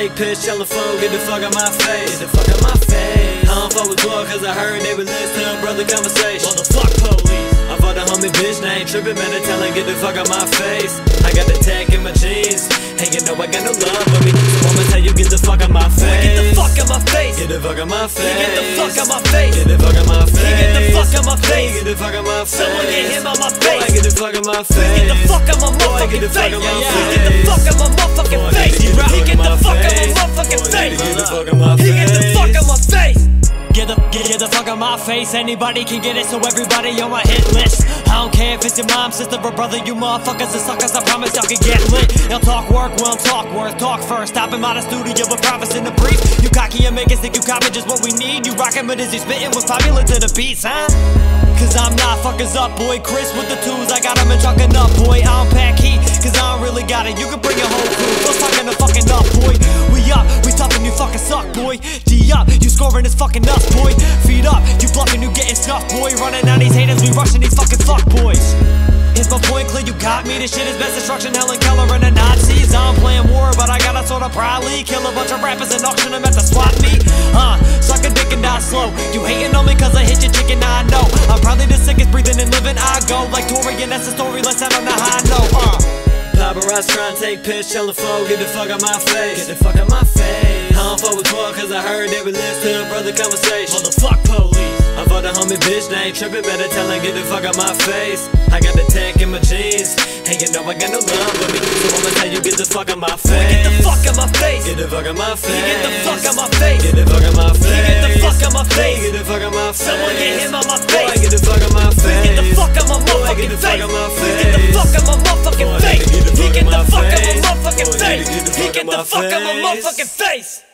take piss, tell phone, get the fuck out my face. Get the fuck out my face. I don't fuck with 12 cause I heard they were listening to brother conversation. Motherfuck police. I fuck the homie bitch, they ain't tripping, man, they tell her get the fuck out my face. I got the tag in my jeans, and you know I got no love for me. So I'ma tell you, get the fuck out my face. Get the fuck out my face. Get the fuck out my face. Get the fuck out my face. Get the fuck out my face. Get the fuck out my face. Get the fuck out my face. Someone get him out my face. get the fuck out my face. Get the fuck out my motherfucking get the fuck face. out my Yeah, face. Get the fuck out my motherfucking face. get the get the fuck out my face. Get the, the fuck out my face. Anybody can get it, so everybody on my hit list. I don't care if it's your mom, sister, or brother. You motherfuckers and suckers. I promise y'all can get lit. Y'all talk work, we don't talk worth. Talk first. Stop him out of studio with promise in the brief. You cocky and make us think you copy just what we need. You rockin' but is you spittin' with popular to the beats, huh? Cause I'm not fuckers up, boy. Chris with the twos, I got him and chucking up, boy. I don't pack heat, cause I don't really got it. You can bring your whole crew. Go fucking the fucking up, boy. We up, we tough you fucking suck, boy. D up, you scoring is fucking us, Running down these haters, we rushing these fucking fuck boys. Is my point clear? You got me. This shit is best destruction. Helen Keller and the Nazis. I'm playing war, but I got a sort of probably kill a bunch of rappers and auction them at the swap meet. Uh, suck a dick and die slow. You hating on me cause I hit your chicken, I know. I'm probably the sickest breathing and living. I go like Tori, and that's the story. Let's end on the high note. Uh. Paparazzi trying to take piss, tell the phone, get the fuck out my face. Get the fuck out my face. I don't fuck with 12 cause I heard they were listening to brother conversation. Motherfuck police. I the homie bitch, they ain't tripping, better tell her get the fuck out my face. I got the tag in my jeans, and you know I got no love for me. So I'ma tell you get the fuck out my face. Get the fuck out my face. Get the fuck out my face. Get the fuck out my face. Get the fuck out my face. Get the fuck out my face. Get the fuck out my face. Someone get him out my face. get the fuck out my face. Get the fuck out my motherfucking the fuck face. out my face. get the fuck out my motherfucking face. get the He fuck get out the my fuck out my motherfucking face. get the He fuck get the fuck out my motherfucking face.